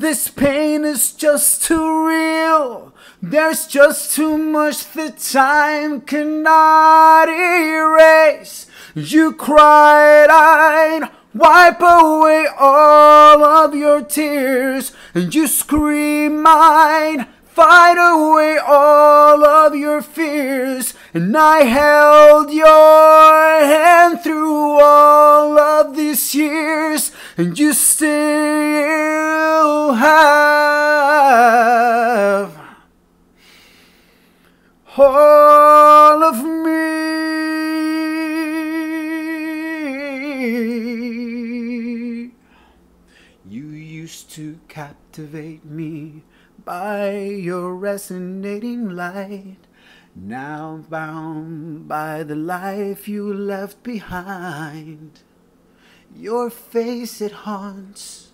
This pain is just too real. There's just too much that time cannot erase. You cried, I'd wipe away all of your tears. And you scream, I'd fight away all of your fears. And I held your hand through all of these years. And you still have all of me. You used to captivate me by your resonating light. Now bound by the life you left behind. Your face it haunts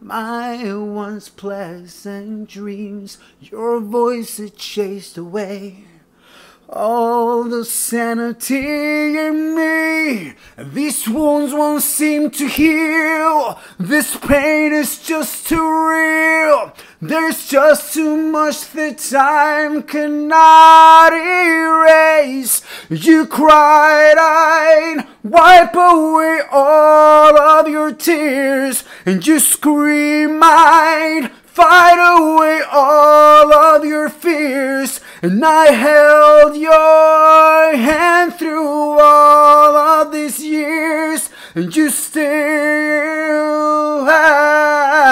my once pleasant dreams. Your voice it chased away all the sanity in me. These wounds won't seem to heal. This pain is just too real. There's just too much that time cannot erase. You cried, I'd wipe away all of your tears. And you scream, I'd fight away all of your fears. And I held your hand through all of these years. And you still have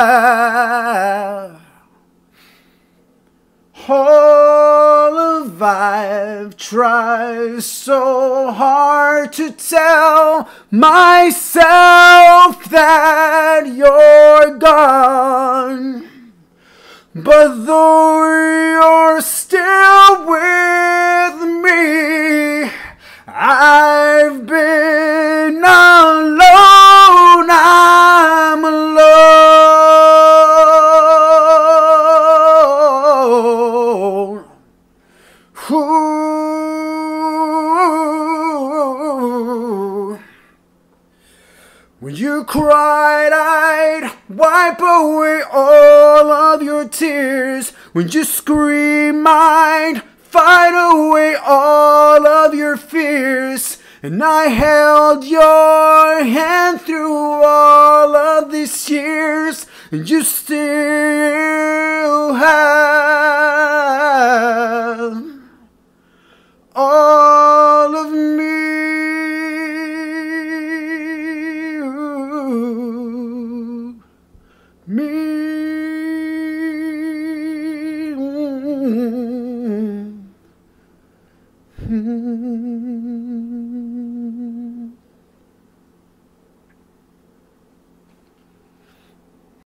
all of I've tried so hard to tell myself that you're gone. But though When you cried, I'd wipe away all of your tears. When you scream, I'd fight away all of your fears. And I held your hand through all of these years. And you still have